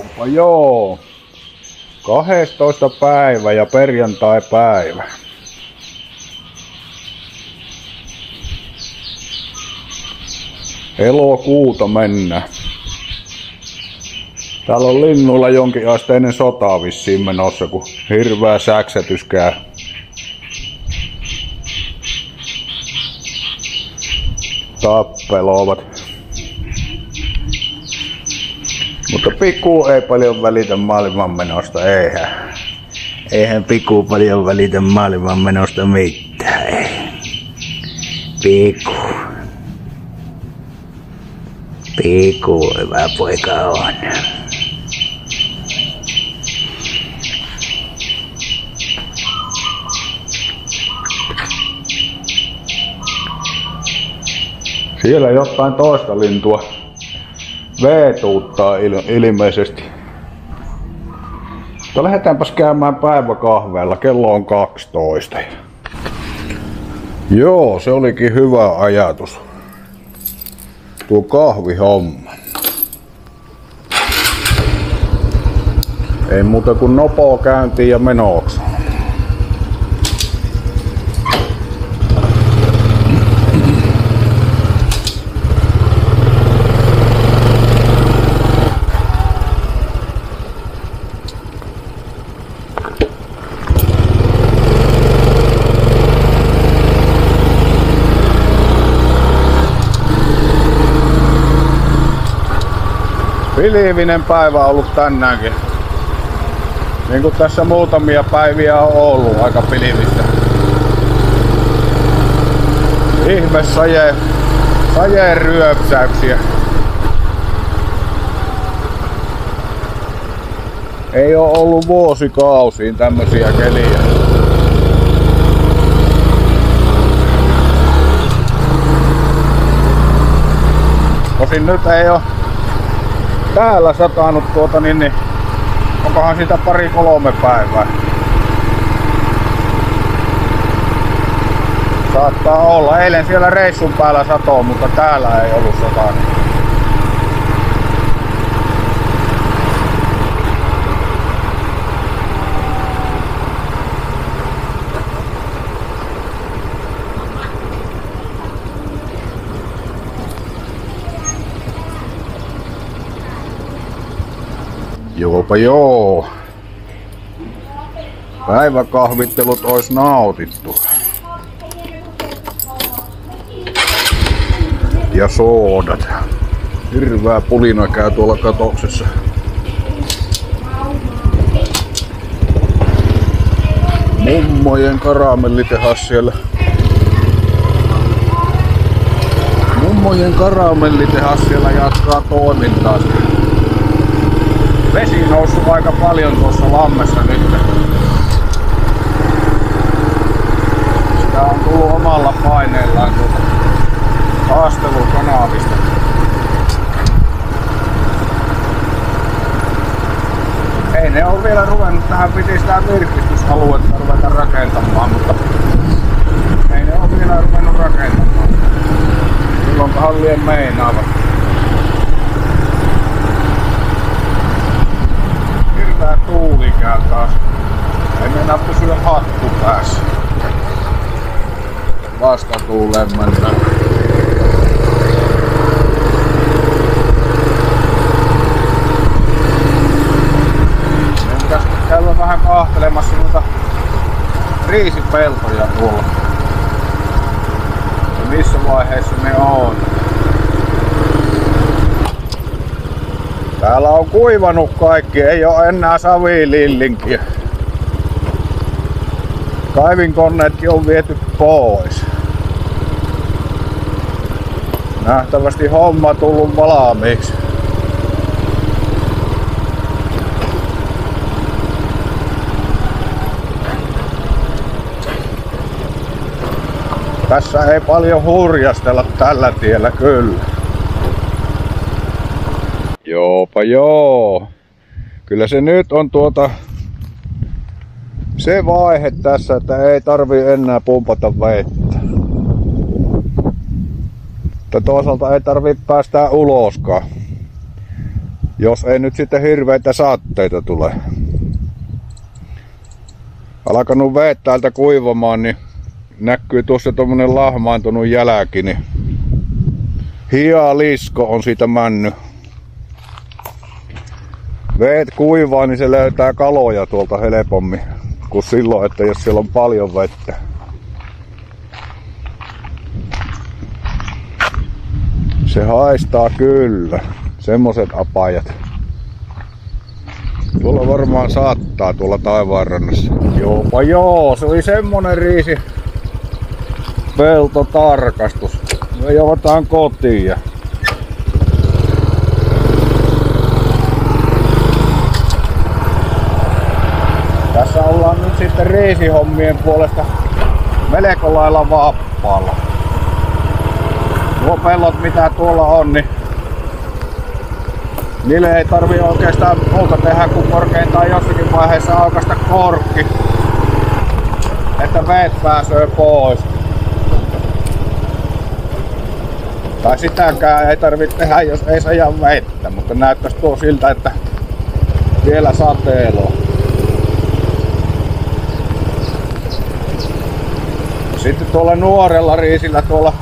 Onpa joo. 12. päivä ja perjantai päivä. Elokuuta mennä. Täällä on linnuilla jonkin asteinen sota vissiin menossa, kun hirveä säksätys käy. Tappeloivat. Mutta pikku ei paljon välitä maailman menosta, eihän. Eihän pikku paljon välitä maailman menosta mitään, ei. Pikku. Pikku, hyvä poika on. Siellä jotain toista lintua veetuuttaa il- ilmeisesti. Mutta lähdetäänpäs käymään päiväkahveella, kello on 12. Joo, se olikin hyvä ajatus. Tuo kahvihomma. Ei muuta kuin nopoa käyntiin ja menoksi. Pilvinen päivä ollut tänäänkin. Niin kuin tässä muutamia päiviä on ollut aika pilvistä. Ihme saje, sajeen ryöpsäyksiä. Ei oo ollut vuosikausiin tämmösiä keliä. Tosin nyt ei oo täällä satanut tuota niin, niin onkohan siitä pari kolme päivää. Saattaa olla. Eilen siellä reissun päällä satoo, mutta täällä ei ollut satanut. Joopa joo. Päiväkahvittelut ois nautittu. Ja soodat. Hirveä pulina käy tuolla katoksessa. Mummojen karamellitehas siellä. Mummojen karamellitehas siellä jatkaa toimintaa vesi noussut aika paljon tuossa lammessa nyt. Sitä on tullut omalla paineellaan tuolta haastelukanavista. Ei ne ole vielä ruvennut tähän piti sitä virkistysaluetta ruveta rakentamaan, mutta ei ne ole vielä ruvennut rakentamaan. Silloin hallien meinaavat. Tää tuuli käy taas. Ei mennä pysyä hattu päässä. Vasta tuuleen mennään. Pitäis käydä vähän kahtelemassa noita riisipeltoja tuolla. Ja missä vaiheessa ne on. Täällä on kuivanut kaikki, ei ole enää savilillinkiä. Kaivinkoneetkin on viety pois. Nähtävästi homma tullut valmiiksi. Tässä ei paljon hurjastella tällä tiellä kyllä. Joopa joo. Kyllä se nyt on tuota se vaihe tässä, että ei tarvi enää pumpata vettä. Mutta toisaalta ei tarvi päästää uloskaan. Jos ei nyt sitten hirveitä saatteita tule. Alkanut veet täältä kuivamaan, niin näkyy tuossa tommonen lahmaantunut jälki, niin lisko on siitä männy. Veet kuivaa, niin se löytää kaloja tuolta helpommin kuin silloin, että jos siellä on paljon vettä. Se haistaa kyllä. Semmoset apajat. Tuolla varmaan saattaa tuolla taivaanrannassa. Joopa joo, se oli semmonen riisi peltotarkastus. Me joudutaan kotiin ja Tässä ollaan nyt sitten riisihommien puolesta melko lailla vapaalla. Nuo pellot mitä tuolla on, niin niille ei tarvi oikeastaan muuta tehdä kuin korkeintaan jossakin vaiheessa aukasta korkki, että veet pääsee pois. Tai sitäkään ei tarvitse tehdä, jos ei saa vettä, mutta näyttäisi tuo siltä, että vielä sateeloa. Sitten tuolla nuorella riisillä tuolla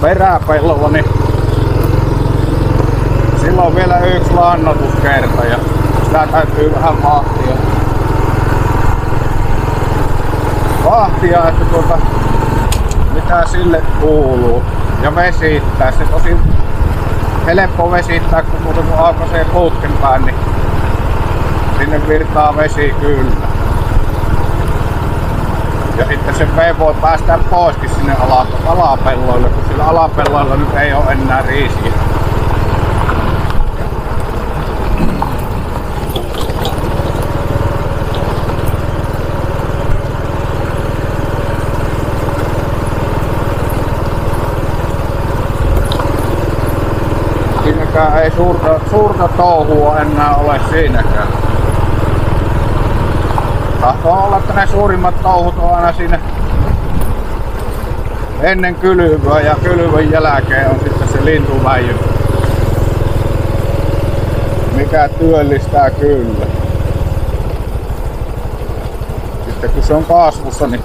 peräpellolla, niin sillä on vielä yksi lannotuskerta ja sitä täytyy vähän vahtia. Vahtia, että tuota, mitä sille kuuluu. Ja vesittää. Se tosi helppo vesittää, kun muuten kun aukaisee putken päin, niin sinne virtaa vesi kyllä. Ja sitten se vee voi päästä poiskin sinne alapelloille, kun sillä alapelloilla nyt ei ole enää riisiä. Siinäkään ei suurta, suurta touhua enää ole siinäkään. Tahtoo olla, että ne suurimmat touhut on aina siinä ennen kylvyä ja kylvyn jälkeen on sitten se lintuväijy. Mikä työllistää kyllä. Sitten kun se on kasvussa, niin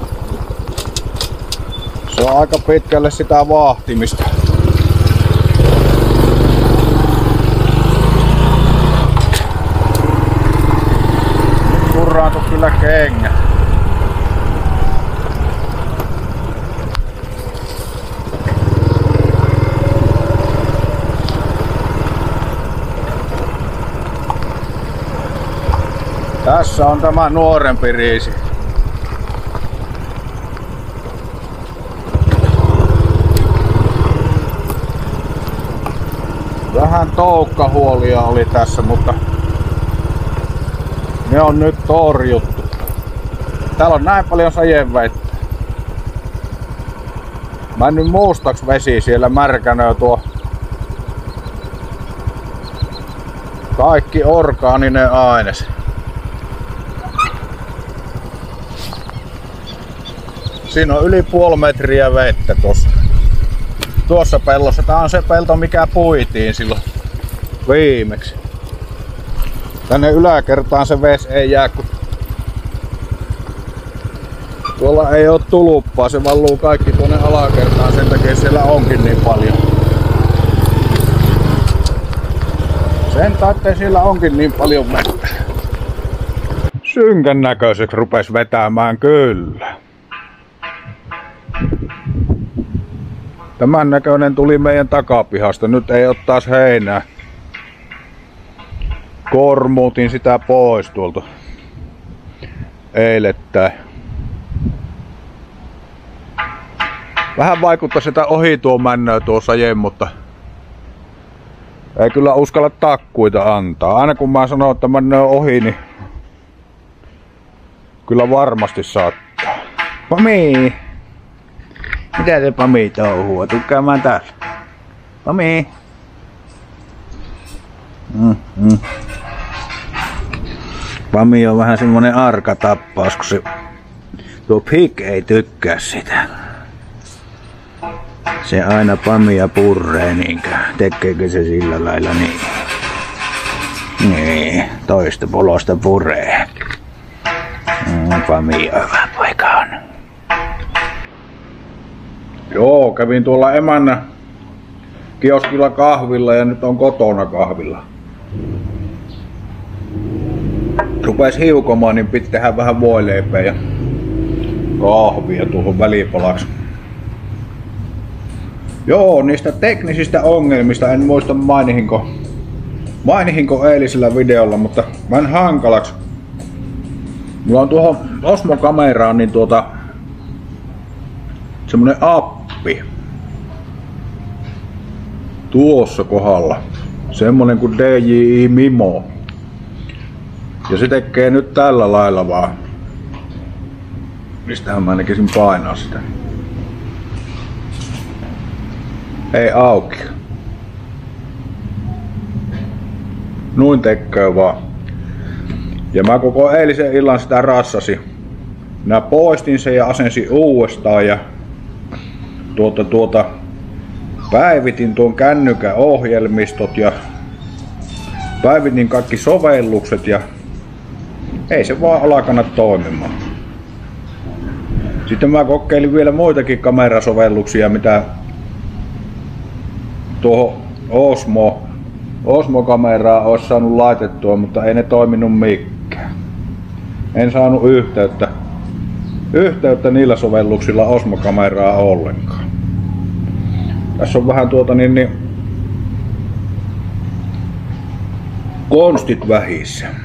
se on aika pitkälle sitä vahtimista. Kyllä kengä. Tässä on tämä nuorempi riisi. Vähän toukkahuolia oli tässä, mutta ne on nyt torjuttu. Täällä on näin paljon sajenvettä. nyt mustaks vesi siellä märkänä tuo kaikki orgaaninen aines. Siinä on yli puoli metriä vettä tossa. Tuossa pellossa. Tää on se pelto mikä puitiin silloin viimeksi. Tänne yläkertaan se ves ei jää, kun tuolla ei ole tuluppaa, se valluu kaikki tuonne alakertaan, sen takia siellä onkin niin paljon. Sen takia siellä onkin niin paljon vettä. Synkän näköiseksi rupes vetämään kyllä. Tämän näköinen tuli meidän takapihasta. Nyt ei ole taas heinää kormuutin sitä pois tuolta eilettäin. Vähän vaikuttaa sitä ohi tuo männöä tuossa jen, mutta ei kyllä uskalla takkuita antaa. Aina kun mä sanon, että männö ohi, niin kyllä varmasti saattaa. Pami! Mitä te Pami touhua? Tuu käymään. Pami! Mm, mm. Pami on vähän semmonen arka tappaus, kun se tuo pik ei tykkää sitä. Se aina pamia purree niinkö, tekeekö se sillä lailla niin. Niin, toista polosta puree. Onpa hyvä poika on. Joo, kävin tuolla emännä kioskilla kahvilla ja nyt on kotona kahvilla. Rupes hiukomaan, niin piti tehdä vähän voileipää ja kahvia tuohon välipalaksi. Joo, niistä teknisistä ongelmista en muista mainihinko, mainihinko eilisellä videolla, mutta vähän hankalaksi. Mulla on tuohon Osmo-kameraan niin tuota semmonen appi. Tuossa kohdalla. Semmonen kuin DJI Mimo. Ja se tekee nyt tällä lailla vaan. Mistähän mä näkisin painaa sitä. Ei auki. Noin tekee vaan. Ja mä koko eilisen illan sitä rassasi. Mä poistin sen ja asensin uudestaan ja tuota, tuota, päivitin tuon kännykän ohjelmistot ja päivitin kaikki sovellukset ja ei se vaan alkanut toimimaan. Sitten mä kokeilin vielä muitakin kamerasovelluksia, mitä tuohon Osmo, Osmo-kameraa olisi saanut laitettua, mutta ei ne toiminut mikään. En saanut yhteyttä, yhteyttä niillä sovelluksilla Osmo-kameraa ollenkaan. Tässä on vähän tuota niin, niin konstit vähissä.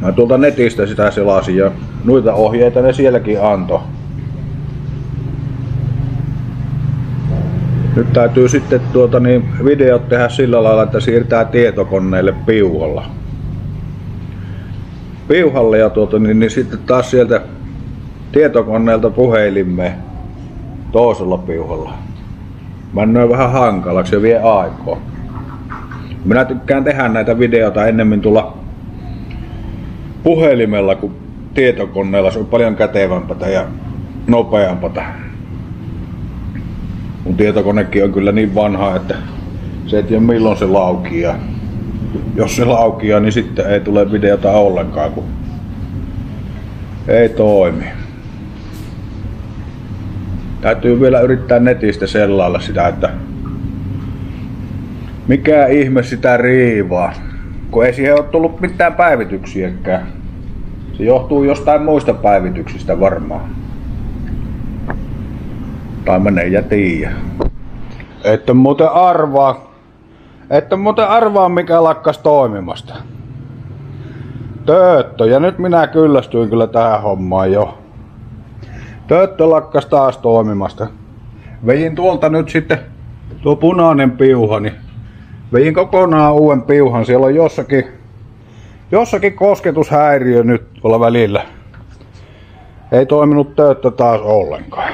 Mä tuolta netistä sitä selasin ja noita ohjeita ne sielläkin antoi. Nyt täytyy sitten tuota niin, videot tehdä sillä lailla, että siirtää tietokoneelle piuhalla. Piuhalle ja tuota, niin, niin sitten taas sieltä tietokoneelta puhelimme toisella piuhalla. Mä vähän hankalaksi ja vie aikaa. Minä tykkään tehdä näitä videoita ennemmin tulla puhelimella kuin tietokoneella. Se on paljon kätevämpää ja nopeampaa. Mun tietokonekin on kyllä niin vanha, että se ei tiedä milloin se laukii. Ja jos se laukii, niin sitten ei tule videota ollenkaan, kun ei toimi. Täytyy vielä yrittää netistä sellailla sitä, että mikä ihme sitä riivaa, kun ei siihen ole tullut mitään päivityksiäkään. Se johtuu jostain muista päivityksistä varmaan. Tai menee ja tiiä. Että muuten arvaa, että muuten arvaa mikä lakkas toimimasta. Tööttö, ja nyt minä kyllästyin kyllä tähän hommaan jo. Tööttö lakkas taas toimimasta. Vejin tuolta nyt sitten tuo punainen piuha, niin vejin kokonaan uuden piuhan. Siellä on jossakin, jossakin kosketushäiriö nyt tuolla välillä. Ei toiminut tööttö taas ollenkaan.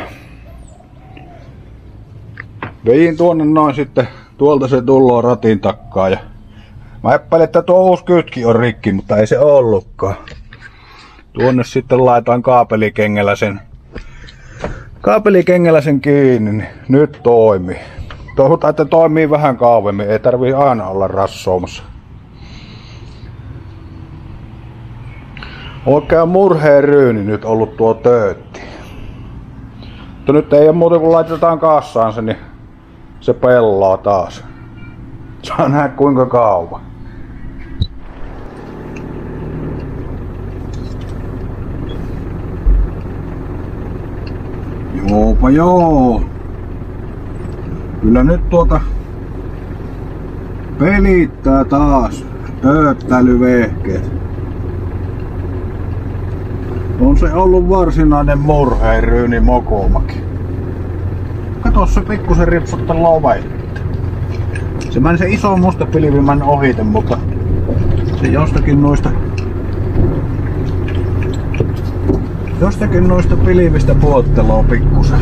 Vejin tuonne noin sitten, tuolta se tulloo ratin takkaa ja mä epäilen, että tuo uusi kytki on rikki, mutta ei se ollutkaan. Tuonne sitten laitan kaapelikengellä sen, kaapelikengellä sen kiinni, niin nyt toimii. Toivotaan, että toimii vähän kauemmin, ei tarvii aina olla rassoomassa. Oikein murheen ryyni nyt ollut tuo töötti. Mutta nyt ei ole muuta kuin laitetaan kassaan se, niin se pellaa taas. Saa nähdä kuinka kauan. Joopa joo. Kyllä nyt tuota pelittää taas tööttäilyvehkeet. On se ollut varsinainen murheiryyni mokomakin. Kato se pikkusen ripsuttelee vaihetta. Se meni se iso musta pilvimän ohite, mutta se jostakin noista jostakin noista pilvistä puotteloo pikkusen.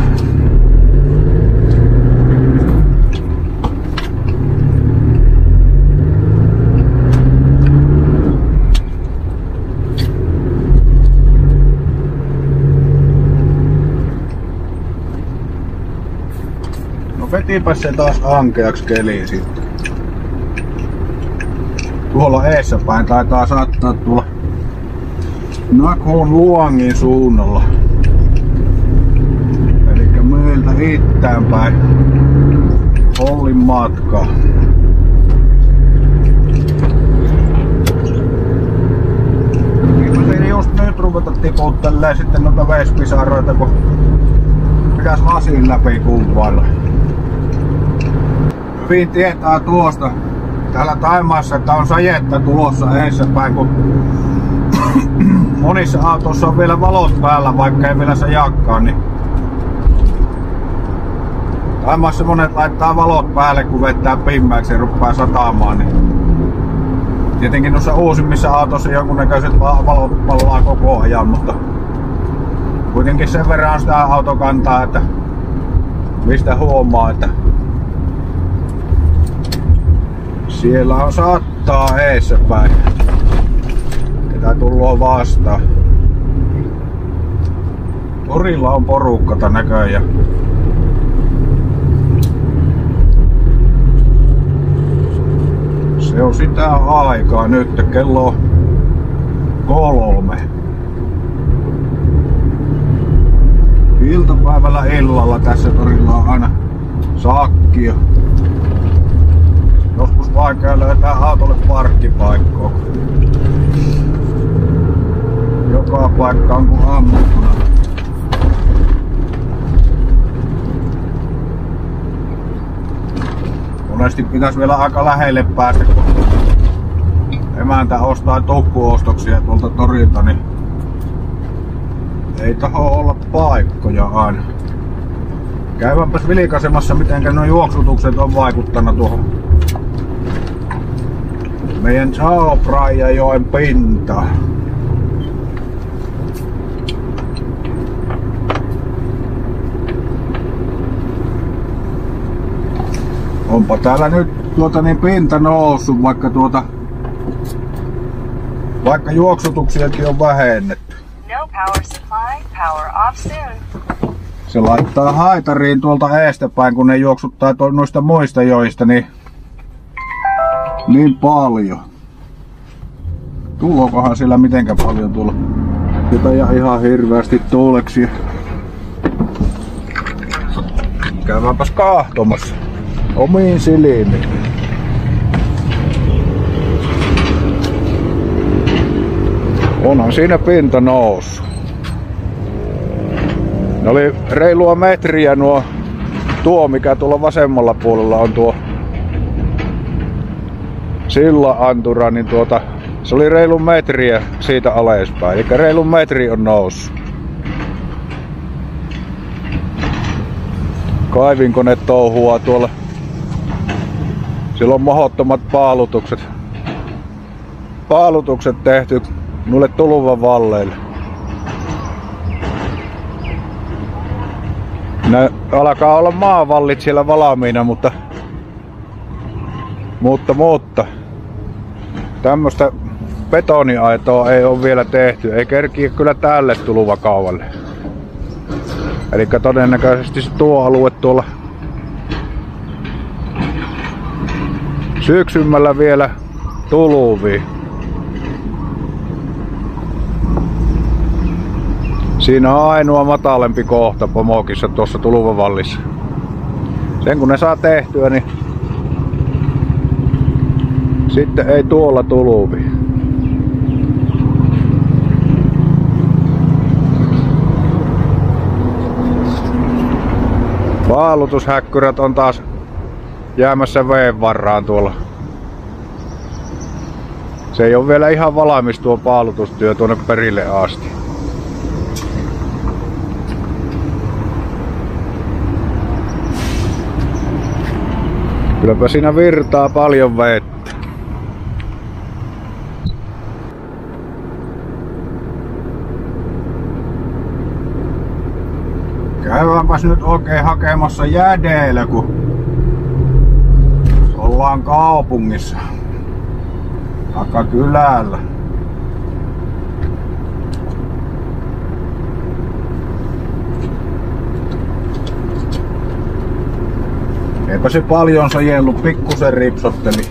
Vetipä se taas ankeaksi keliin sitten. tuolla eessä päin taitaa saattaa tulla Nakhon Luangin suunnalla. Eli meiltä itään päin Hollin matka. Nyt ruveta tiputtelee sitten noita vespisaroita, kun pitäis lasin läpi kuvailla. Hyvin tietää tuosta. Täällä Taimaassa, että on sajetta tulossa päin, kun monissa autoissa on vielä valot päällä, vaikka ei vielä se jakkaa, niin Taimaassa monet laittaa valot päälle, kun vettää pimmäksi ja ruppaa sataamaan, niin tietenkin noissa uusimmissa autoissa jonkunnäköiset valot palaa koko ajan, mutta kuitenkin sen verran sitä autokantaa, että mistä huomaa, että siellä on saattaa eessä päin. Ketä tullaan vastaan. Torilla on porukkata näköjään. Se on sitä aikaa nyt, kello kolme. Iltapäivällä illalla tässä torilla on aina sakkia. Joskus vaikea löytää autolle parkkipaikkoa. Joka paikka on kuin ammuttuna. Monesti pitäisi vielä aika lähelle päästä, kun emäntä ostaa tukkuostoksia tuolta torilta, niin ei taho olla paikkoja aina. Käyvänpäs vilkaisemassa, miten nuo juoksutukset on vaikuttanut tuohon meidän joen pinta. Onpa täällä nyt tuota niin pinta noussut, vaikka tuota vaikka juoksutuksiakin on vähennetty. No power supply, power off soon. Se laittaa haitariin tuolta eestäpäin, kun ne juoksuttaa noista muista joista, niin niin paljon. Tulokohan sillä mitenkä paljon tulla? Jota ja ihan hirveästi tuuleksi. Käydäänpäs kahtomassa. Omiin silmiin. Onhan siinä pinta noussut. Ne oli reilua metriä nuo tuo, mikä tuolla vasemmalla puolella on tuo silla antura, niin tuota, se oli reilun metriä siitä alaspäin. Eli reilun metri on noussut. Kaivinkone touhua tuolla. Sillä on mahottomat paalutukset. Paalutukset tehty noille tuluvan valleille. Ne alkaa olla maavallit siellä valmiina, mutta mutta, mutta Tämmöstä betoniaitoa ei ole vielä tehty. Ei kerkiä kyllä tälle tuluvakauvalle. Eli todennäköisesti tuo alue tuolla syksymmällä vielä tuluvii. Siinä on ainoa matalempi kohta pomokissa tuossa tuluvavallissa. Sen kun ne saa tehtyä, niin sitten ei tuolla tuluvi. Paalutushäkkyrät on taas jäämässä veen varraan tuolla. Se ei ole vielä ihan valmis tuo paalutustyö tuonne perille asti. Kylläpä siinä virtaa paljon vettä. Käydäänpäs nyt oikein hakemassa jädeillä, kun ollaan kaupungissa. Aika kylällä. Eipä se paljon sajellut, pikkusen ripsotteli.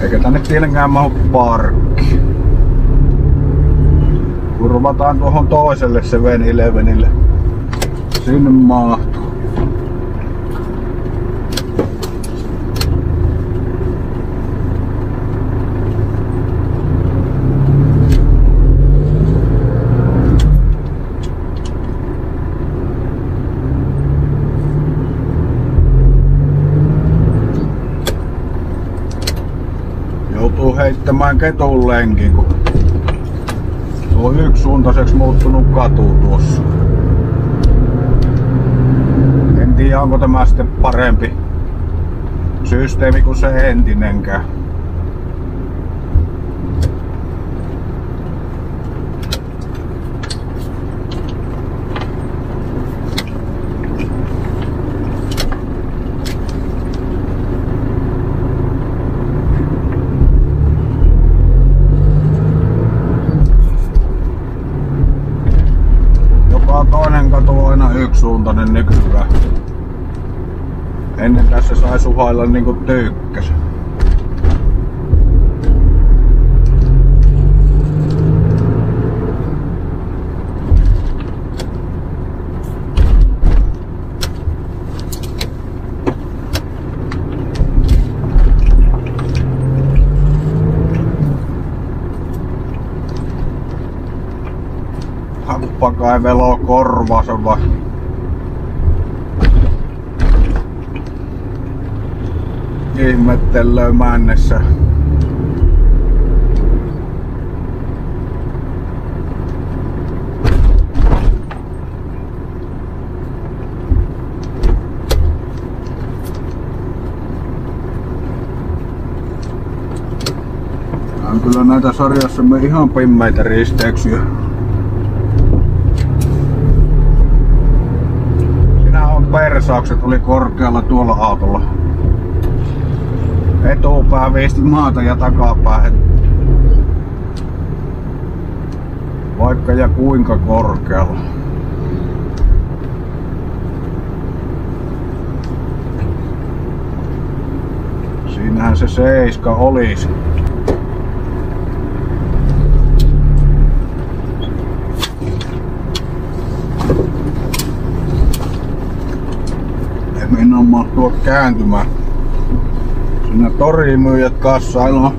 Eikä tänne tietenkään mahu parkki. Kurvataan tuohon toiselle se Ven Elevenille. Sinne mahtuu. joutuu heittämään ketullenkin, kun tuo yksisuuntaiseksi muuttunut katu tuossa. En tiedä onko tämä sitten parempi systeemi kuin se entinenkään. Suhailla niinku tyykkäs. happakaivelo korvas on vai ihmettelöö männessä. on kyllä näitä sarjassa me ihan pimmeitä risteyksiä. Sinä on persaukset oli korkealla tuolla autolla etupää viesti maata ja takapää. Vaikka ja kuinka korkealla. Siinähän se seiska olisi. Ei mennä mahtua kääntymään. Siinä torimyyjät kassailla.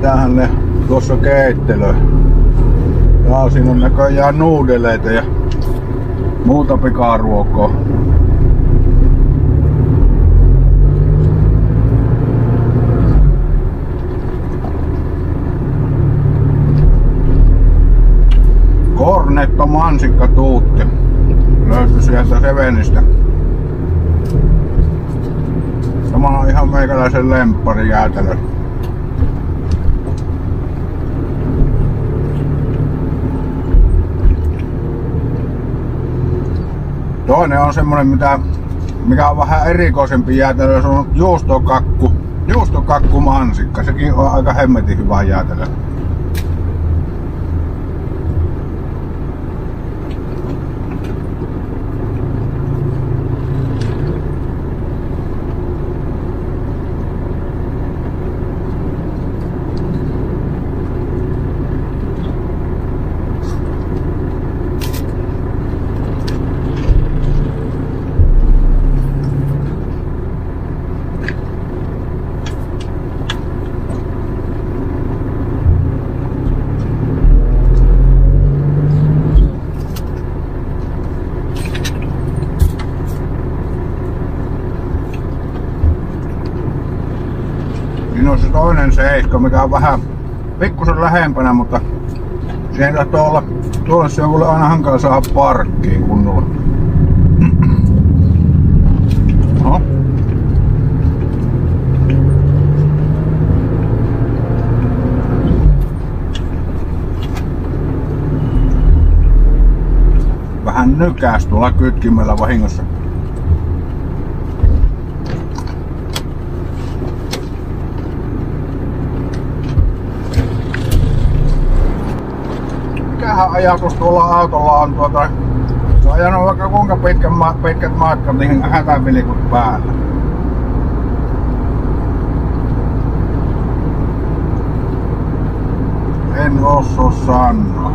Tähän ne tuossa keittelö. Ja siinä on näköjään nuudeleita ja muuta pikaruokoa. Cornetto mansikka tuutti. Löytyi sieltä Sevenistä. Tämä on ihan meikäläisen lemppari jäätelö. Toinen on semmonen, mitä, mikä on vähän erikoisempi jäätelö, se on juustokakku. Juustokakku mansikka, sekin on aika hemmetin hyvä jäätelö. On se toinen seiska, mikä on vähän pikkusen lähempänä, mutta siihen tahtoo olla tuolla se on aina hankala saada parkkiin kunnolla. Oho. Vähän nykäs tuolla kytkimellä vahingossa. vähän ajatus tuolla autolla on tuota, se on ajanut vaikka kuinka pitkän ma- pitkät matkat, niin hätävilkut päällä. En osso sanoa.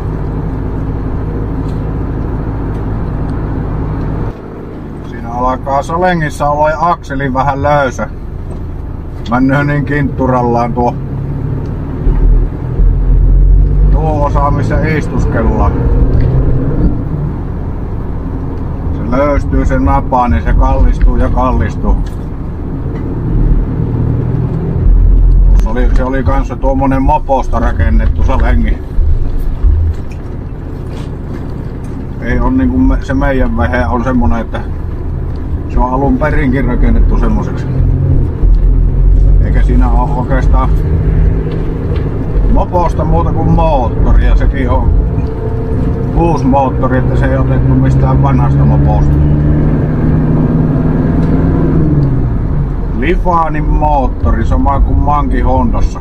Siinä alkaa salengissa olla akseli vähän löysä. Mä niin kintturallaan tuo missä istuskellaan. Se löystyy sen napaa, niin se kallistuu ja kallistuu. oli, se oli kanssa tuommoinen moposta rakennettu salengi. Ei on niinku me, se meidän vehe on semmonen, että se on alun perinkin rakennettu semmoiseksi. Eikä siinä ole oikeastaan moposta muuta kuin moottori ja sekin on uusi moottori, että se ei otettu mistään vanhasta moposta. Lifanin moottori, sama kuin Manki Hondossa.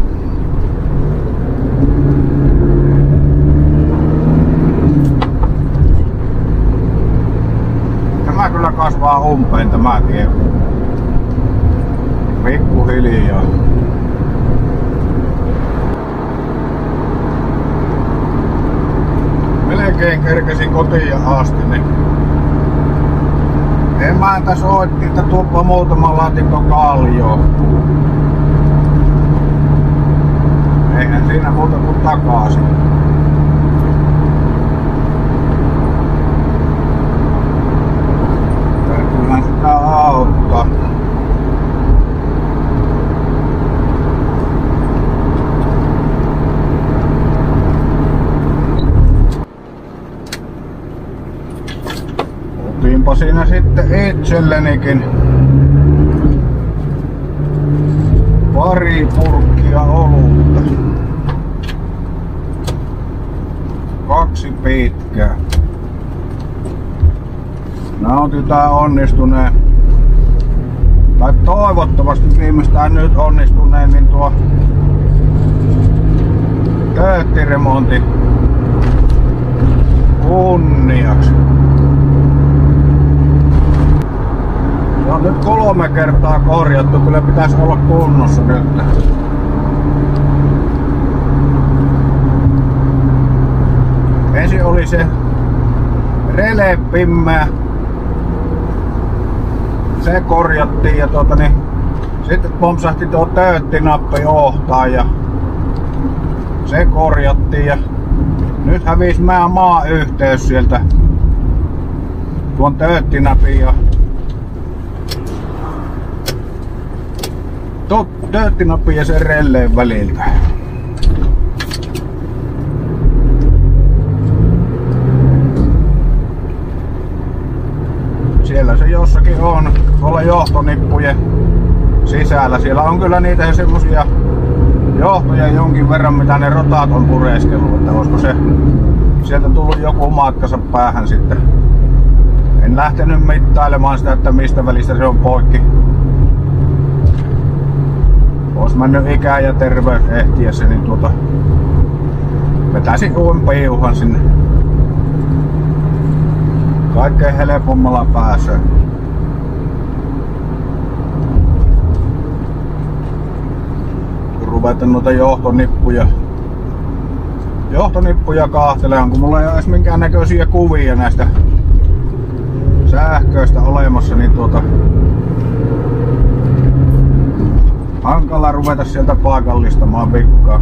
Tämä kyllä kasvaa umpeen tämä tie. Pikkuhiljaa. Melkein kerkesin kotiin asti, niin Emäntä soitti, että tuoppa muutama laatikko kaljo. Eihän siinä muuta kuin takaisin. Siinä sitten itsellenikin pari purkkia olutta. Kaksi pitkää. Nautitaan onnistuneen. Tai toivottavasti viimeistään nyt onnistuneen, niin tuo tööttiremontti kunniaksi. On nyt kolme kertaa korjattu, kyllä pitäisi olla kunnossa nyt. Ensin oli se relepimmä. Se korjattiin ja tuota niin, sitten pompsahti tuo tööttinappi ohtaa ja se korjattiin ja nyt hävisi mä maa-yhteys sieltä tuon tööttinapin ja tööttinappi ja sen relleen väliltä. Siellä se jossakin on, tuolla johtonippujen sisällä. Siellä on kyllä niitä semmosia johtoja jonkin verran, mitä ne rotaat on pureskellut, että olisiko se sieltä tullut joku matkansa päähän sitten. En lähtenyt mittailemaan sitä, että mistä välistä se on poikki olisi mennyt ikä ja terveys ehtiessä, niin tuota vetäisin uuden piuhan sinne. Kaikkein helpommalla pääsee. Kun ruvetaan noita johtonippuja johtonippuja kahtelemaan, kun mulla ei ole edes minkään näköisiä kuvia näistä sähköistä olemassa, niin tuota hankala ruveta sieltä paikallistamaan pikkaa.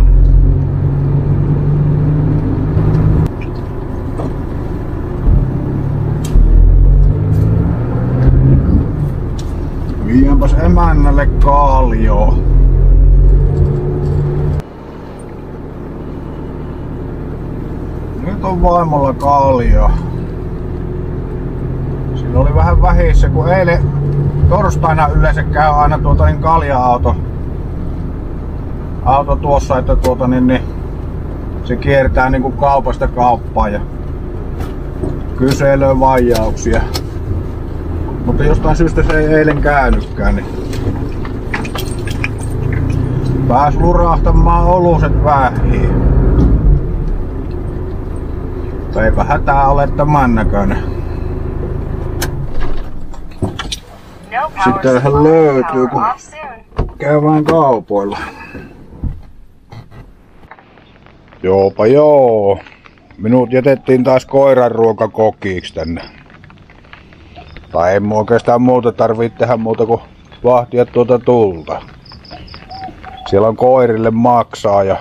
Viiänpäs emännälle kaalio. Nyt on vaimolla kaalio. Siinä oli vähän vähissä, kun eilen torstaina yleensä käy aina tuota niin kalja-auto auto tuossa, että tuota niin, niin se kiertää niin kuin kaupasta kauppaan ja kyselee vajauksia. Mutta jostain syystä se ei eilen käynytkään, niin pääs lurahtamaan oluset vähiin. Eipä hätää ole tämän näköinen. Sittenhän löytyy, kun käy vaan kaupoilla. Joopa joo. Minut jätettiin taas koiran ruokakokiksi tänne. Tai ei oikeastaan muuta tarvitse tehdä muuta kuin vahtia tuota tulta. Siellä on koirille maksaa ja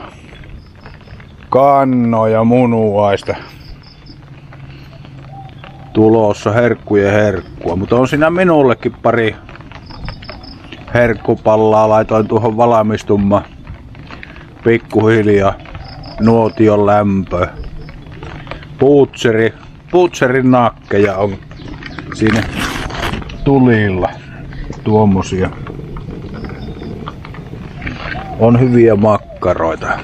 kannoja munuaista tulossa herkkujen herkkua. Mutta on siinä minullekin pari herkkupallaa. Laitoin tuohon valmistumaan pikkuhiljaa nuotion lämpö. Puutseri, puutserin nakkeja on siinä tulilla. Tuommoisia. On hyviä makkaroita.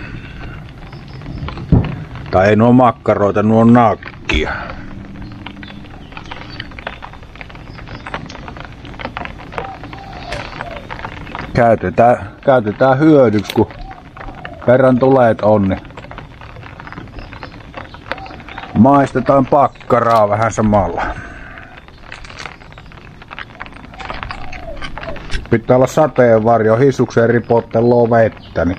Tai ei nuo makkaroita, nuo nakkia. Käytetään, käytetään hyödyksi, kun kerran tuleet on, niin maistetaan pakkaraa vähän samalla. Pitää olla sateenvarjo, hissukseen ripotteloo vettä, niin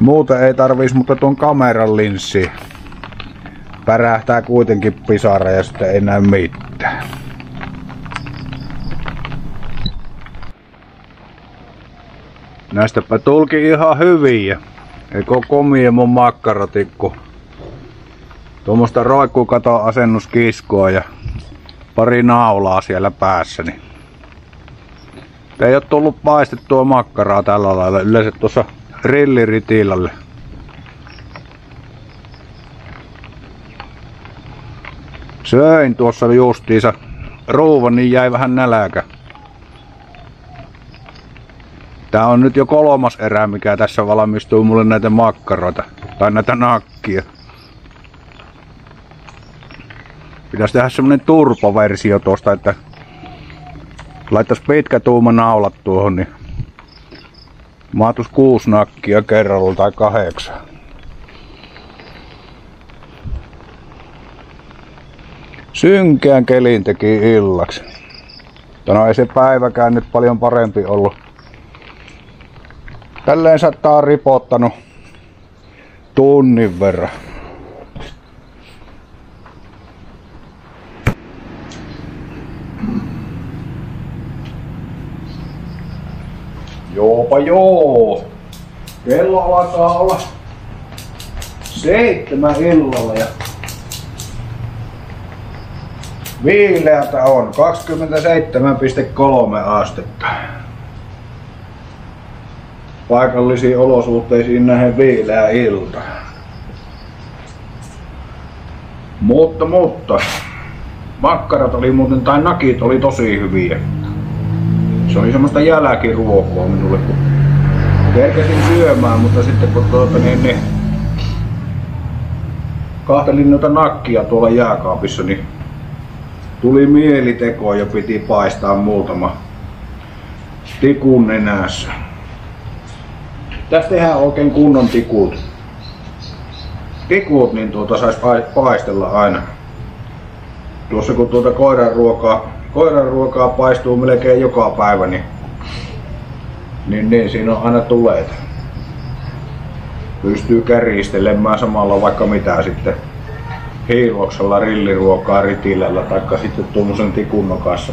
Muuten ei tarvis, mutta tuon kameran linssi pärähtää kuitenkin pisara ja sitten ei näy mitään. Näistäpä tulki ihan hyviä. Eikö komie mun makkaratikku. Tuommoista roikkukato asennuskiskoa ja pari naulaa siellä päässä. Niin ei ole tullut paistettua makkaraa tällä lailla. Yleensä tuossa rilliritilalle. Söin tuossa justiinsa ruuvan, niin jäi vähän näläkä. Tää on nyt jo kolmas erä, mikä tässä valmistuu mulle näitä makkaroita. Tai näitä nakkia. Pitäisi tehdä semmonen turpoversio tosta, että laittais pitkä tuuma naulat tuohon, niin Maatus kuusi nakkia kerralla tai kahdeksan. Synkään kelin teki illaksi. No ei se päiväkään nyt paljon parempi ollut. Tälleen saattaa ripottanut tunnin verran. Joopa joo. Kello alkaa olla seitsemän illalla ja viileätä on 27,3 astetta. Paikallisiin olosuhteisiin nähden viileä ilta. Mutta, mutta, makkarat oli muuten, tai nakit oli tosi hyviä se oli semmoista jälkiruokua minulle, kun kerkesin syömään, mutta sitten kun tuota, niin, niin, kahtelin noita nakkia tuolla jääkaapissa, niin tuli mieliteko ja piti paistaa muutama tikun nenässä. Tästä tehdään oikein kunnon tikut. Tikut niin tuota sais paistella aina. Tuossa kun tuota koiran ruokaa koiran ruokaa paistuu melkein joka päivä, niin, niin, niin siinä on aina tuleita. Pystyy kärjistelemään samalla vaikka mitä sitten hiiloksella, rilliruokaa, ritilällä tai sitten tuommoisen tikunnokassa.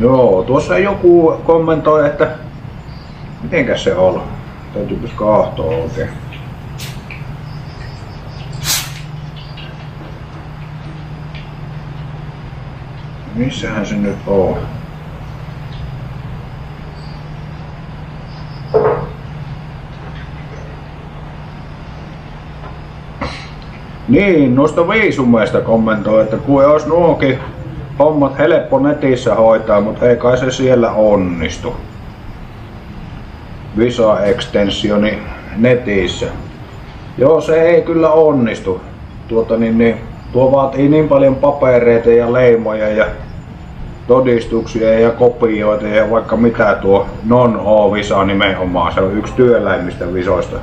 Joo, tuossa joku kommentoi, että mitenkäs se on. Täytyypäs kahtoa oikein. Missähän se nyt on? Niin, noista viisumeista kommentoi, että kun olisi nuokin hommat helppo netissä hoitaa, mutta ei kai se siellä onnistu. Visa-ekstensioni netissä. Joo, se ei kyllä onnistu. Tuota niin, niin, tuo vaatii niin paljon papereita ja leimoja ja todistuksia ja kopioita ja vaikka mitä tuo non-O-visa nimenomaan. Se on yksi työläimmistä visoista.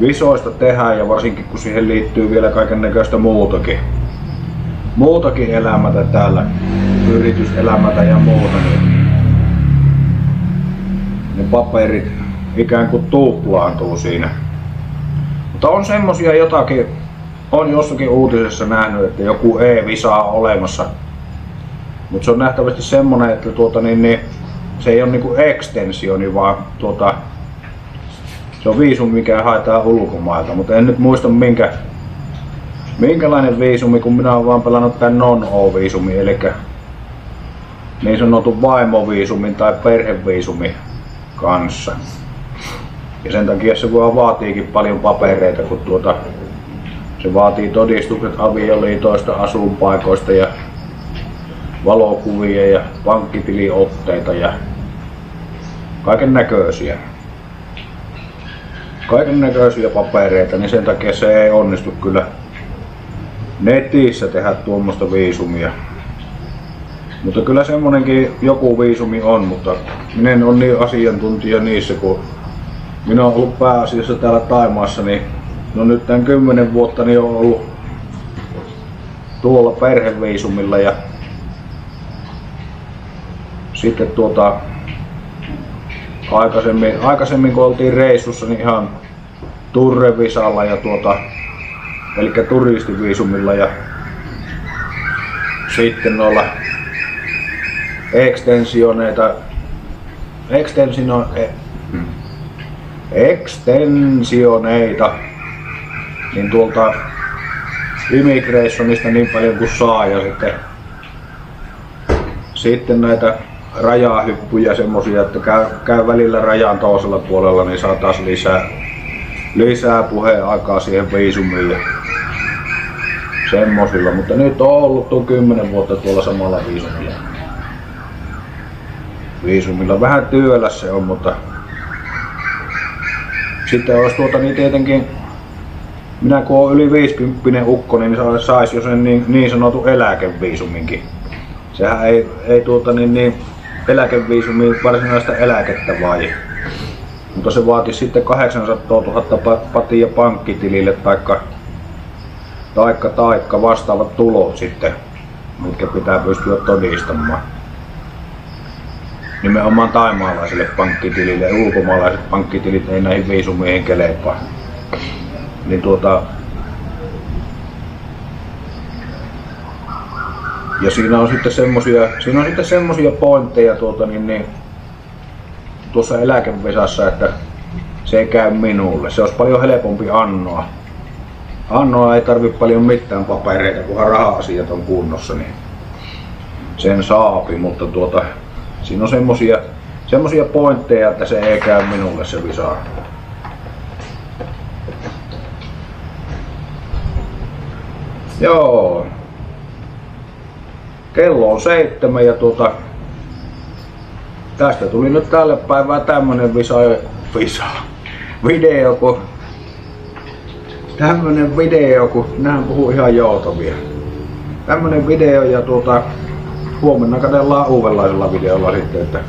Visoista tehdään ja varsinkin kun siihen liittyy vielä kaiken näköistä muutakin. Muutakin elämätä täällä, yrityselämätä ja muuta. Niin ne paperit ikään kuin tuplaantuu siinä. Mutta on semmosia jotakin, on jossakin uutisessa nähnyt, että joku e-visa on olemassa. Mutta se on nähtävästi semmonen, että tuota, niin, niin, se ei ole niinku ekstensioni, vaan tuota, se on viisumi, mikä haetaan ulkomailta, mutta en nyt muista minkä, minkälainen viisumi, kun minä olen vaan pelannut tämän non-O-viisumi, eli niin sanotun vaimoviisumin tai perheviisumin kanssa. Ja sen takia se voi vaatiikin paljon papereita, kun tuota, se vaatii todistukset avioliitoista, asuinpaikoista ja valokuvia ja pankkitiliotteita ja kaiken näköisiä. Kaiken näköisiä papereita, niin sen takia se ei onnistu kyllä netissä tehdä tuommoista viisumia. Mutta kyllä semmonenkin joku viisumi on, mutta minä en ole niin asiantuntija niissä, kun minä olen ollut pääasiassa täällä Taimaassa, niin no nyt tämän kymmenen vuotta niin on ollut tuolla perheviisumilla ja sitten tuota aikaisemmin, aikaisemmin kun oltiin reissussa niin ihan turrevisalla ja tuota eli turistiviisumilla ja sitten noilla ekstensioneita ekstensino, e, ekstensioneita niin tuolta immigrationista niin paljon kuin saa ja sitten sitten näitä rajahyppyjä semmosia, että käy, käy välillä rajan toisella puolella, niin saa taas lisää, lisää puheaikaa siihen viisumiin ja semmosilla. Mutta nyt on ollut tuon 10 vuotta tuolla samalla viisumilla. Viisumilla vähän työllä se on, mutta sitten olisi tuota niin tietenkin minä kun olen yli 50 ukko, niin saisi jo sen niin, niin sanotun eläkeviisuminkin. Sehän ei, ei tuota niin, niin eläkeviisumi varsinaista eläkettä vai. Mutta se vaati sitten 800 000 patia pankkitilille taikka, taikka, taikka vastaavat tulot sitten, mitkä pitää pystyä todistamaan. Nimenomaan taimaalaisille pankkitilille. Ulkomaalaiset pankkitilit ei näihin viisumiin kelepaa. Niin tuota, Ja siinä on sitten semmosia, siinä on sitten semmosia pointteja tuota, niin, niin, tuossa eläkevesassa, että se ei käy minulle. Se olisi paljon helpompi annoa. Annoa ei tarvi paljon mitään papereita, kunhan raha-asiat on kunnossa, niin sen saapi, mutta tuota, siinä on semmosia, semmosia pointteja, että se ei käy minulle se visa. Joo, kello on seitsemän ja tuota, tästä tuli nyt tälle päivään tämmönen visa, visa video, kun tämmönen video, kun nähän puhuu ihan joutavia. Tämmönen video ja tuota, huomenna katsellaan uudenlaisella videolla sitten, että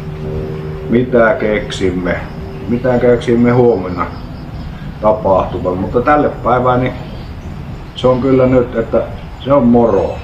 mitä keksimme, mitä keksimme huomenna tapahtuvan. Mutta tälle päivään niin se on kyllä nyt, että se on moro.